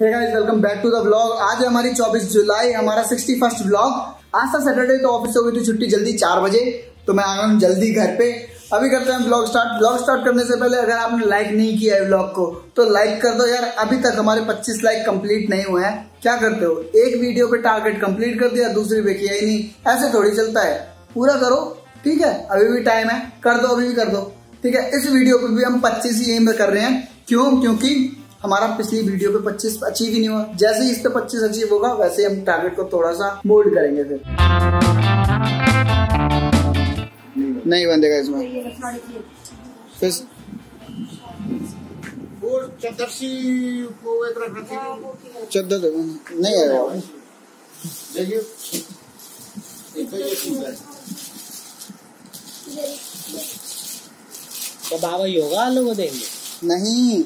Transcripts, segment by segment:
Hey guys welcome back to the vlog आज है हमारी 24 जुलाई, हमारा 61st व्लॉग आज था सैटरडे तो ऑफ़िस हो गई थी छुट्टी जल्दी चार बजे तो मैं आ गया हूँ जल्दी घर पे। अभी करते हैं ब्लॉग स्टार्ट ब्लॉग स्टार्ट करने से पहले अगर आपने लाइक नहीं किया है ब्लॉग को तो लाइक कर दो यार। अभी तक हमारे 25 लाइक कंप्लीट नहीं हुए हैं। क्या करते हो? एक वीडियो पे टारगेट कंप्लीट कर दिया, दूसरी पे किया ही नहीं। ऐसे थोड़ी चलता है। पूरा करो, ठीक है? अभी भी टाइम है। कर दो, अभी भी कर दो। ठीक है? इस वीडियो पे भी हम पच्चीस ही एम कर रहे हैं। क्यों? क्योंकि हमारा पिछली वीडियो पे 25 अचीव ही नहीं हुआ। जैसे ही इस पे 25 अचीव होगा वैसे ही हम टारगेट को थोड़ा सा मोल्ड करेंगे फिर। नहीं बंदेगा इसमें। फिर वो को एक रख रखी चौदह दे नहीं आएगा तो है। तो बाबा योगा लोग देंगे। नहीं।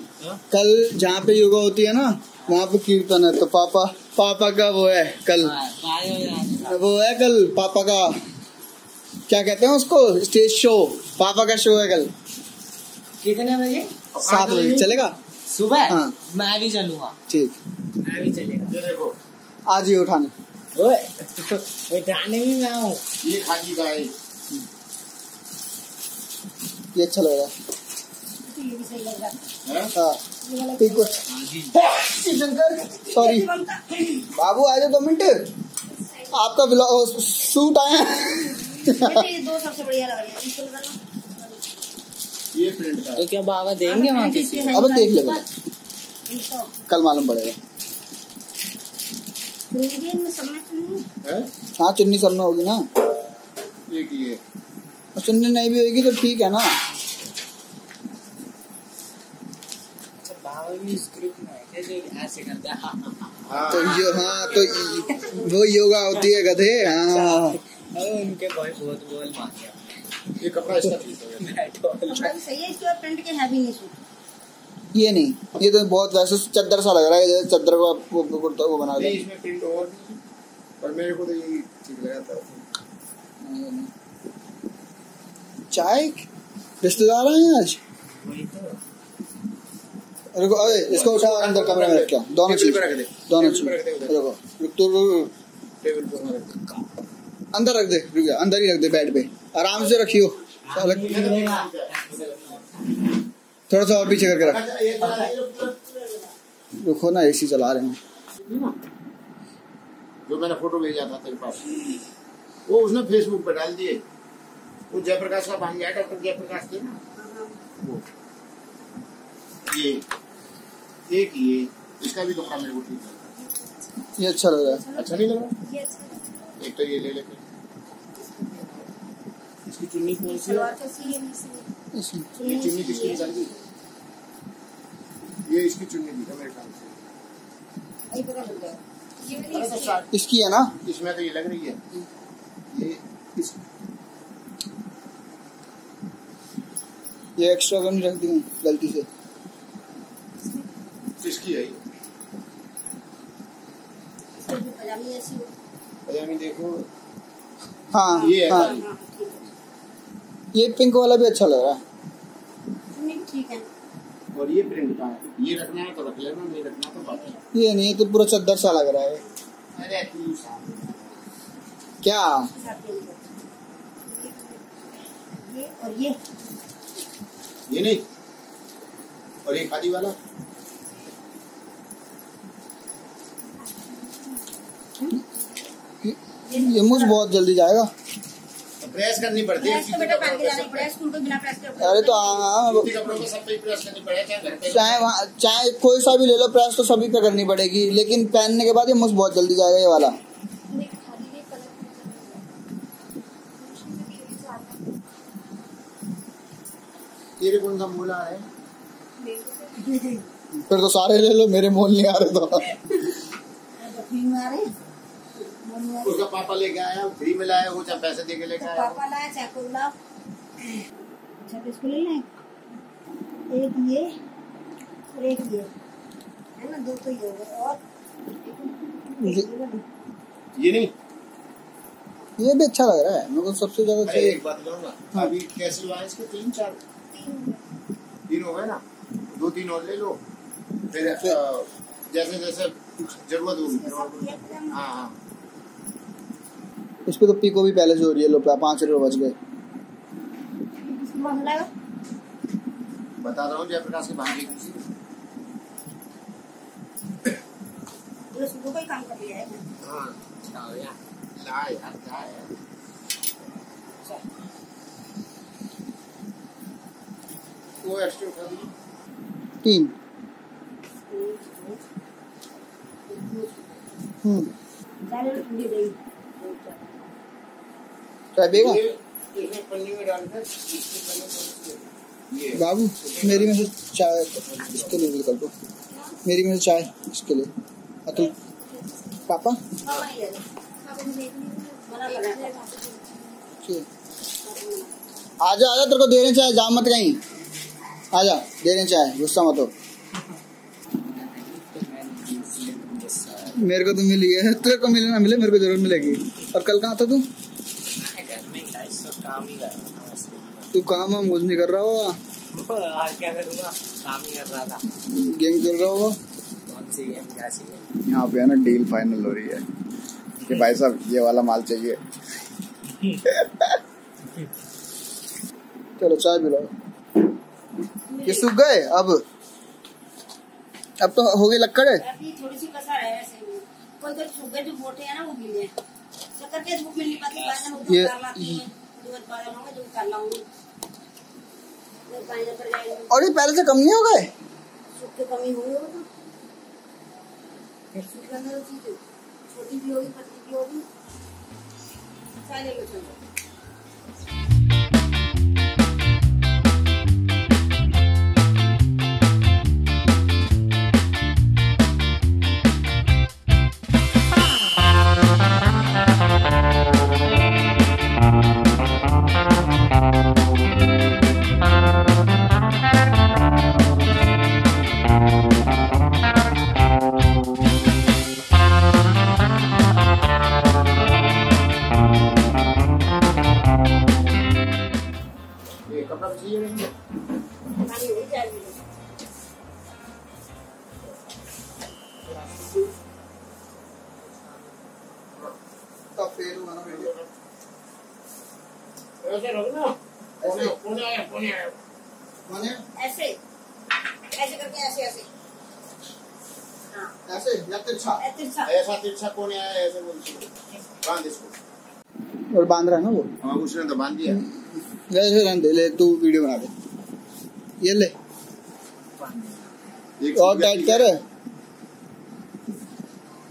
कल जहाँ पे योगा होती है ना वहाँ पे कीर्तन है तो पापा पापा का वो है कल। वो है कल पापा का क्या कहते हैं उसको स्टेज शो पापा का शो है कल। कितने बजे? सात बजे चलेगा? सुबह? हाँ। मैं भी चलूँगा। ठीक। मैं भी चलेगा। आज ही उठाने। ओए बैठाने भी मैं हूँ। ये खाजी का है। ये अच्छा लग रहा है। हैं? हाँ ठीक कुछ सॉरी बाबू आ जाओ दो मिनट। आपका ब्लॉग सूट आया दो सबसे बढ़िया लग रही है। इसको लगाना ये प्रिंट का तो क्या बाबा देंगे वहाँ किसी अब देख ले कल मालूम पड़ेगा। इंग्रेडिएंट में समझ नहीं है? हाँ चुन्नी सब में होगी ना। ये। की और चुन्नी नहीं भी होगी तो ठीक है ना तो बाबा भी स्क्रिप्ट में है जो ऐसे करते हैं। हाँ, हाँ, हाँ। हाँ तो यो हाँ तो वो योगा होती है गधे हाँ। उनके भाई बहुत बोल मार ये कपड़ा इसका ठीक है मैं तो कपड़ा भी सही है इसके प्रिंट के हैवी नहीं सूट। ये नहीं ये तो बहुत वैसे चद्दर सा लग रहा है जैसे चद्दर को वो, वो, कुर्ता वो बना इसमें प्रिंट और भी पर मेरे को तो ये ठीक लगा था। चाय? रिश्तेदार आए हैं आज? वही तो। रुको अरे इसको उठा अंदर कमरे में रख के आओ। दोनों चीज़ पे रख दे। दोनों चीज़ पे रख दे रुको। रुक तो रुक, टेबल पे रख दे। अंदर रख दे रुक जा, अंदर ही रख दे बेड पे। आराम से रखियो। थोड़ा सा और पीछे करके रख। रुको ना एसी चला रहे हैं। जो मैंने फ़ोटो भेजा था तेरे पास वो उसने फेसबुक पे डाल दिए। वो जयप्रकाश का भांजा डॉक्टर जयप्रकाश थे ना। वो। ये एक ये इसका भी कपड़ा मेरे को ठीक है। ये अच्छा लग रहा है। अच्छा नहीं लगा? ये अच्छा एक तो ये ले लेते इसकी चुन्नी कौन सी है? ये चुन्नी किसकी निकाल दी ये इसकी चुन्नी थी मेरे ख्याल से। तो इसकी है। ना? इसमें तो ये लग रही है। ये इस ये एक्स्ट्रा रख दी गलती से। इसकी है ये। पजामी ऐसी हो पजामी देखो। हाँ ये है। हाँ। हाँ, ये पिंक वाला भी अच्छा लग रहा है। ठीक है। और ये प्रिंट का है। ये रखना है तो रख लेना नहीं रखना तो बाकी ये नहीं ये तो पूरा चद्दर सा लग रहा है। अरे क्या? ये और ये। ये नहीं। और ये खादी वाला? ये मुझ बहुत जल्दी जाएगा। तो प्रेस करनी पड़ती है। तो बेटा पहन के जाना पड़ेगा स्कूल को बिना प्रेस अरे तो हाँ सूती कपड़ों को सब पे प्रेस करनी पड़ेगा चाहे चाहे वहाँ चाहे कोई सा भी ले लो प्रेस तो सभी पे करनी पड़ेगी। लेकिन पहनने के बाद ये मुझ बहुत जल्दी जाएगा ये वाला। तेरे कौन सा मूला है। फिर तो सारे ले लो मेरे मोल नहीं आ रहे तो। उसका पापा लेके आया फ्री में लाया वो चाहे पैसे दे के लेके आया। पापा लाया चाहे कोई लाओ। अच्छा इसको ले लें एक ये और एक ये। है ना दो तो ये हो गए और ये ये नहीं। ये भी अच्छा लग रहा है मेरे को सबसे ज़्यादा चाहिए। एक बात बताऊँगा अभी कैसे है इसके तीन चार? तीन हो गए ना? दो तीन और ले लो। फिर जैसे जैसे ज़रूरत होगी। हाँ हाँ। इस पे तो पीको भी पहले से हो रही है लो पाँच रुपये बच गए। बता रहा हूँ जयप्रकाश की भांजी। किसी ये सुबह का ही काम कर लिया है हाँ चाओ या ला यार वो एक्स्ट्रा उठा दीजिए तीन। हम्म पहले तो ठंडी गई चाय पिएगा ये इसमें पन्नी में डालकर इसकी पन्नी में ये बाबू मेरी में से चाय इसके लिए निकल दो। मेरी में से चाय इसके लिए। अतुल पापा? कर। आजा आजा तेरे को दे रहे हैं चाय जा मत कहीं। आजा दे रहे चाय गुस्सा मत हो। मेरे को तो मिली है तेरे को मिले ना मिले मेरे को ज़रूर मिलेगी। और कल कहाँ था तू? काम ही कर रहा था तू काम वाम कुछ नहीं कर रहा होगा? आज क्या करूँगा काम ही कर रहा था गेम खेल रहा होगा? कौन सी गेम क्या चाहिए यहाँ पे है ना डील फाइनल हो रही है। कि भाई साहब ये वाला माल चाहिए। चलो चाय पिलाओ। ये सूख गए? अब अब तो हो गई लक्कड़? अभी थोड़ी सी कसर है ऐसे कोई कोई शुगर जो मोटे हैं ना वो गिले हैं चक्कर के धूप में नहीं पाती बाज़ार में ये- और ये पहले से कम नहीं हो गए? कमी तो छोटी भी होगी पतली भी होगी। बाँध इसको। और बाँध रहा है ना वो? हाँ उसने तो बाँध दिया। रहने दे ले तू वीडियो बना दे। ये ले। और टाइट कर।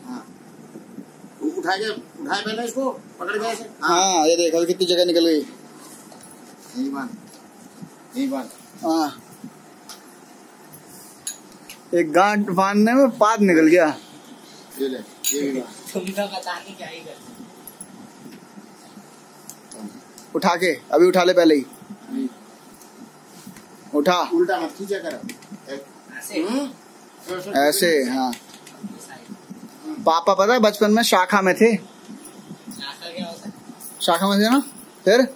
हाँ। उठाए उठाए पहले इसको पकड़ गए हाँ। ये देख कितनी जगह निकल गई। यही यही हाँ। एक गांठ बांधने में पाद निकल गया। ये ले ये भी तुम तो पता नहीं क्या ही। कर उठा के अभी उठा ले पहले ही। उठा। उल्टा मत खींचा कर। ऐसे? हम्म? ऐसे हाँ। पापा पता है बचपन में शाखा में थे? शाखा क्या होता है? शाखा में थे ना? फिर?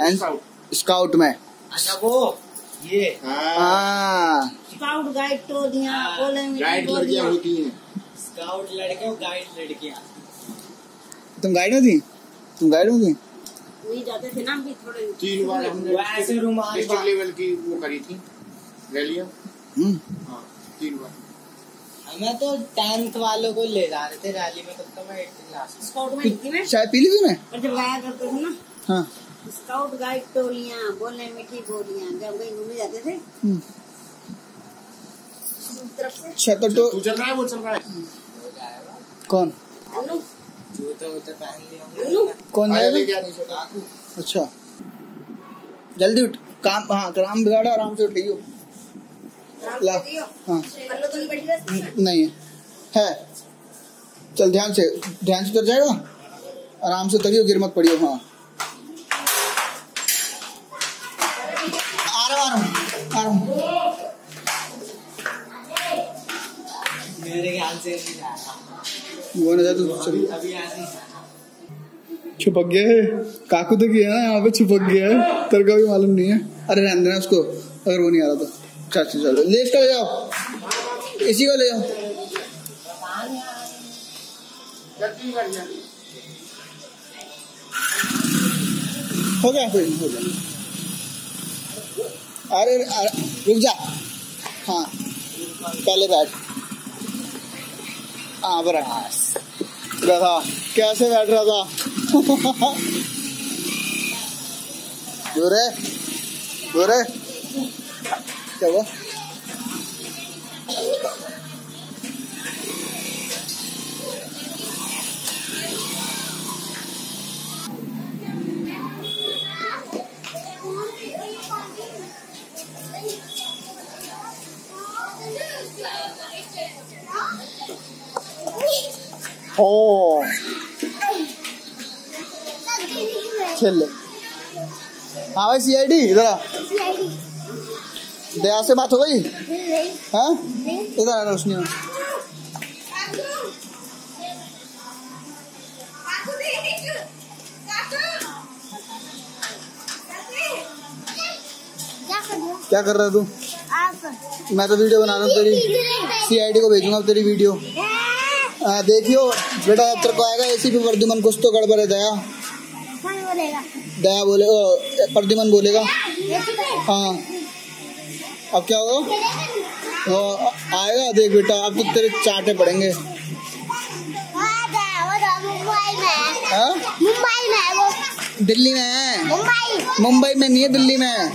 Scout। स्काउट में। अच्छा वो ये। हाँ। हाँ। स्काउट गाइड तो दिया बोले गाइड लड़कियाँ होती हैं। स्काउट लड़के और गाइड लड़कियाँ। तुम गाइड में थी तुम गाइड में थी वही जाते थे ना हम भी थोड़े। तीन बार हमने वो ऐसे रुमाल डिस्ट्रिक्ट लेवल की वो करी थी। रैलियाँ। हम्म, हाँ तीन बार। हमें तो टेंथ वालों को ले जा रहे थे रैली में तब तो मैं एट्थ क्लास स्काउट में थी मैं चाय पी ली तूने और जब गाया करते थे ना हाँ। स्काउट गाइड टोलियाँ बोलने मीठी बोलियाँ जब कहीं घूमने जाते थे। हम्म। तरफ़ से। अच्छा तो, तो चल रहा है वो चल रहा है हो। कौन? कौन अच्छा। जल्दी उठ। काम हाँ काम बिगाड़ा आराम से ला। हाँ। तो नहीं नहीं है। है। चल ध्यान से ध्यान से उतर जाएगा। आराम से उतरियो गिर मत पड़ियो हाँ। वो ना जा तू छुपक गया है। काकू तो किया ना यहाँ पे छुपक गया है। तेरे को भी मालूम नहीं है। अरे रहने देना उसको अगर वो नहीं आ रहा तो। चल चल ले इसका ले जाओ। इसी को ले जाओ। हो गया कोई हो गया। अरे, रुक जा। हाँ पहले बैठ। हाँ। बस कैसे बैठ रहा था? दूर है। क्या हुआ? ओ खेल ले। हाँ भाई सीआईडी इधर दया से बात हो गई? हाँ? इधर आ रोशनी क्या कर रहा है तू? मैं तो वीडियो बना रहा हूँ तेरी। सीआईडी को भेजूँगा तेरी वीडियो। देखियो बेटा तेरे को आएगा एसी पे प्रद्युमन कुछ तो गड़बड़ है दया। दया बोले प्रद्युमन बोलेगा। हाँ। अब क्या होगा? वो आएगा देख बेटा अब तो तेरे चाटे पड़ेंगे। हाँ मुंबई में है। वो। दिल्ली में है। मुंबई। मुंबई में नहीं है दिल्ली में है।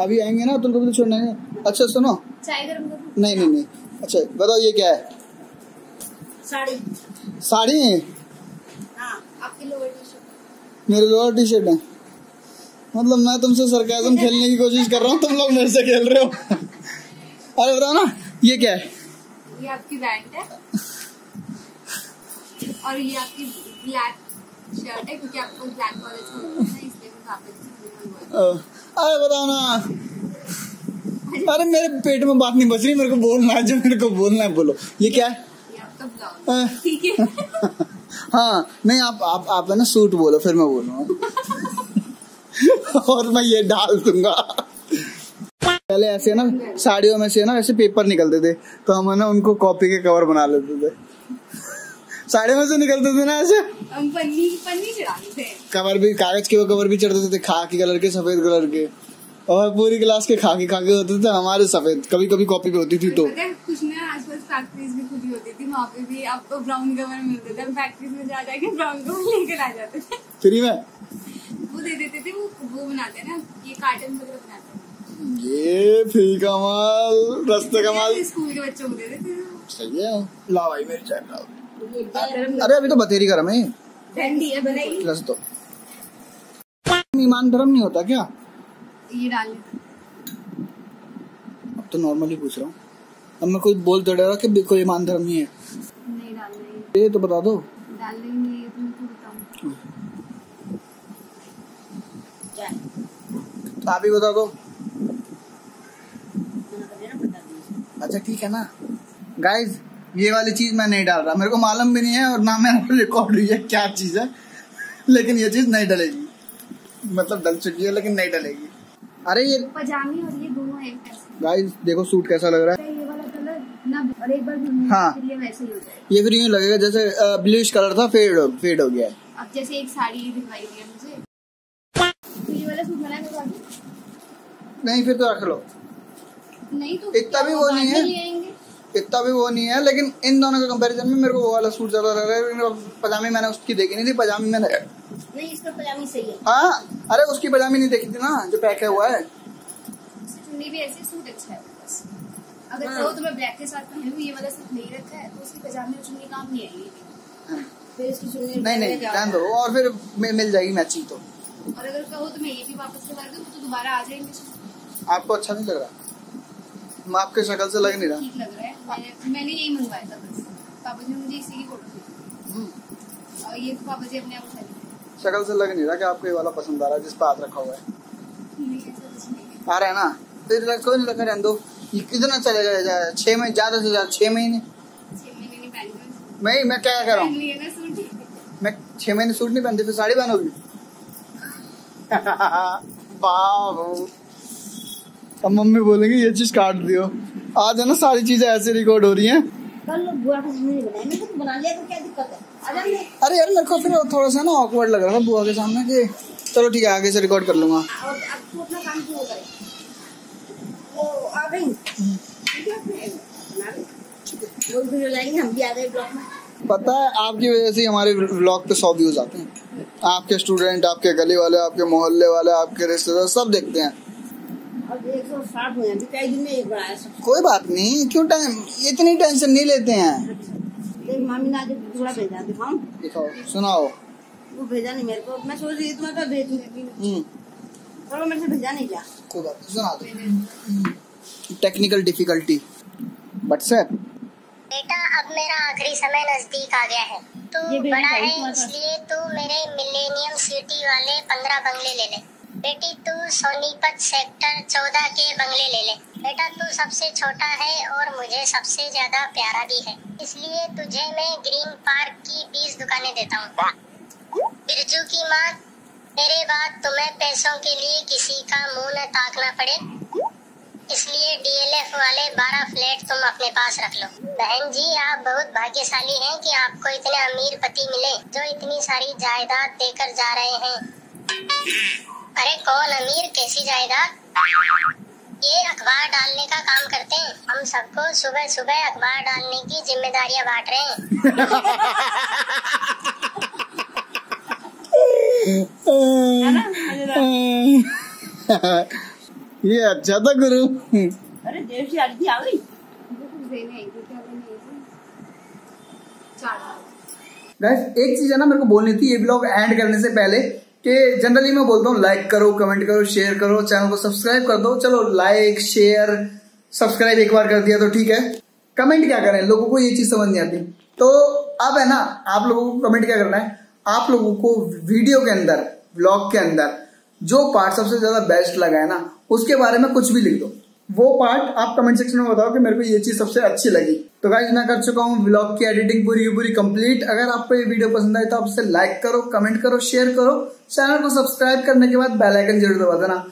अभी आएँगे ना तुमको भी तो छोड़ना? है अच्छा सुनो। चाय गरम करो नहीं नहीं नहीं। अच्छा बताओ ये क्या है? साड़ी। साड़ी? हाँ आपकी लोअर टी शर्ट मेरे लोअर टी शर्ट है। मतलब मैं तुमसे सरकाजम खेलने की कोशिश कर रहा हूँ तुम लोग मेरे से खेल रहे हो। अरे बताओ ना ये क्या है? ये आपकी बैंड है। और ये आपकी ब्लैक शर्ट है क्योंकि आपको ब्लैक कॉलेज में इसलिए अरे बताओ ना अरे मेरे पेट में बात नहीं बच रही मेरे को बोलना है जो मेरे को बोलना है बोलो। ये क्या है? ठीक है। हाँ नहीं आप आप आप है ना सूट बोलो फिर मैं बोलूँगा और मैं ये डाल दूँगा। पहले ऐसे ना साड़ियों में से ना ऐसे पेपर निकलते थे तो हम है ना उनको कॉपी के कवर बना लेते थे। साड़ियों में से निकलते थे ना ऐसे? हम पन्नी पन्नी चढ़ाते थे। कवर भी कागज़ के वो कवर भी चढ़ते थे खाकी कलर के सफ़ेद कलर के। और पूरी क्लास के खाके खाके होते थे हमारे सफ़ेद कभी कभी कॉपी पे होती थी तो। कुछ ना आसपास फैक्ट्रीज भी खुली होती थी वहाँ पे भी आपको ब्राउन कवर मिलते थे फैक्ट्रीज में जा जाके ब्राउन कवर लेकर आ जाते थे। फ्री में? वो दे देते थे वो वो बनाते ना ये कार्टन वगैरह बनाते ये फ्री कमाल रस्ते कमाल। ये स्कूल के बच्चों को दे देते थे सही है। ला भाई मेरी चाय अरे अभी तो बतेरी गरम है है रस दो ईमान धर्म नहीं होता क्या? ये डाल। अब तो नॉर्मली पूछ रहा हूँ। अब मैं कोई बोल तो डरा कि कोई ईमान धर्म नहीं है। नहीं डाल रही ये तो बता दो। डाल तुमको बताऊँ। तो आप ही बता दो। अच्छा ठीक है ना। गाइज़ ये वाली चीज़ मैं नहीं डाल रहा। मेरे को मालूम भी नहीं है और ना मैंने रिकॉर्ड हुई है क्या चीज़ है। लेकिन ये चीज़ नहीं डलेगी। मतलब डल चुकी है लेकिन नहीं डलेगी। अरे ये पजामी और ये दोनों एक गाइस देखो सूट कैसा लग रहा है। हाँ। के वैसे ही हो जाएगा ये फिर यूँ लगेगा जैसे ब्लूश कलर था फेड हो फेड हो गया है। अब जैसे एक साड़ी दिखाई है मुझे। तो ये वाला सूट बनाया नहीं फिर तो रख लो। नहीं तो इतना भी वो नहीं है। इतना भी वो नहीं है लेकिन इन दोनों के कंपैरिजन में मेरे को वो वाला सूट ज़्यादा लग रहा है लेकिन पजामी मैंने उसकी देखी नहीं थी पजामी मैंने नहीं इसका पजामी सही है। हाँ? अरे उसकी पजामी नहीं देखी थी ना जो पैक हुआ है। चुन्नी भी ऐसे सूट अच्छा है बस। अगर हाँ। कहो तो मैं ब्लैक के साथ पहनूं ये वाला सूट नहीं रखा है तो उसकी पजामी और चुन्नी काम नहीं आएगी। फिर इसकी चुन्नी नहीं नहीं ध्यान दो और फिर मिल जाएगी मैचिंग तो। और अगर कहो तो मैं ये भी वापस कर दूँ तो दोबारा आ जाएँगे। आपको अच्छा नहीं लग रहा? मैं आपके शक्ल से लग नहीं रहा। ठीक लग रहा है। मैंने मैंने यही मंगवाया था बस। पापा जी ने मुझे इसी की फ़ोटो हम्म, और ये तो पापा जी अपने आप उठा लिए शक्ल से लग नहीं रहा कि आपको ये वाला पसंद आ रहा है जिस पर हाथ रखा हुआ है। आ रहा है ना? रख- कोई नहीं रखा रहने दो। कितना चलेगा जा- छह महीने ज़्यादा से ज़्यादा छह महीने? नहीं मैं मैं क्या कर रहा हूँ? मैं छह महीने सूट नहीं पहनती फिर साड़ी पहनोगी? अब मम्मी बोलेंगे ये चीज़ काट दियो। आज है ना सारी चीज़ें ऐसे रिकॉर्ड हो रही हैं। कल बुआ का नहीं बनाया मैं तो बना लिया तो क्या दिक्कत है? आ जा ले अरे यार मेरे को फिर थोड़ा सा ना ऑकवर्ड लग रहा था बुआ के सामने कि चलो ठीक है आगे से रिकॉर्ड कर लूँगा। पता है आपकी वजह से हमारे व्लॉग पे सौ व्यूज़ आते हैं। आपके स्टूडेंट आपके गली वाले आपके मोहल्ले वाले आपके रिश्तेदार सब देखते हैं। कई दिन में एक बनाया सब। कोई बात नहीं क्यों टाइम इतनी टेंशन नहीं लेते हैं। देख मामी ने आज थोड़ा भेजा दिखाऊँ? दिखाओ सुनाओ। वो भेजा नहीं मेरे को। मैं सोच रही थी तुम्हें भेज दूँगी मेरे से भेजा नहीं क्या कोई बात नहीं सुना दो। टेक्निकल डिफिकल्टी व्हाट्सएप बेटा अब मेरा आखिरी समय नज़दीक आ गया है। तू बड़ा है इसलिए तू मेरे मिलेनियम सिटी वाले पंद्रह बंगले ले ले। बेटी, तू सोनीपत सेक्टर चौदह के बंगले ले ले। बेटा, तू सबसे छोटा है और मुझे सबसे ज़्यादा प्यारा भी है। इसलिए तुझे मैं ग्रीन पार्क की बीस दुकानें देता हूँ। बिरजू की माँ, मेरे बाद तुम्हें पैसों के लिए किसी का मुँह न ताकना पड़े। इसलिए डीएलएफ वाले 12 फ्लैट तुम अपने पास रख लो। बहन जी, आप बहुत भाग्यशाली हैं कि आपको इतने अमीर पति मिले, जो इतनी सारी जायदाद देकर जा रहे हैं। अरे कौन? अमीर कैसी जायदाद? ये अखबार डालने का काम करते हैं। हम सबको सुबह सुबह अखबार डालने की जिम्मेदारियाँ बांट रहे हैं। ये अच्छा था गुरु। अरे देव आरती आ गई। गाइस एक चीज़ है ना मेरे को बोलनी थी ये ब्लॉग एंड करने से पहले। कि जनरली मैं बोलता हूँ लाइक करो कमेंट करो शेयर करो चैनल को सब्सक्राइब कर दो। चलो लाइक शेयर सब्सक्राइब एक बार कर दिया तो ठीक है। कमेंट क्या करें? लोगों को ये चीज़ समझ नहीं आती। तो अब है ना, आप लोगों को कमेंट क्या करना है? आप लोगों को वीडियो के अंदर ब्लॉग के अंदर, जो पार्ट सबसे ज़्यादा बेस्ट लगा है ना, उसके बारे में कुछ भी लिख दो। वो पार्ट आप कमेंट सेक्शन में बताओ कि मेरे को ये चीज़ सबसे अच्छी लगी। तो गाइज़ मैं कर चुका हूँ ब्लॉग की एडिटिंग पूरी पूरी कंप्लीट अगर आपको ये वीडियो पसंद आए तो आप इसे लाइक करो कमेंट करो शेयर करो। चैनल को सब्सक्राइब करने के बाद बेल आइकन ज़रूर दबा देना।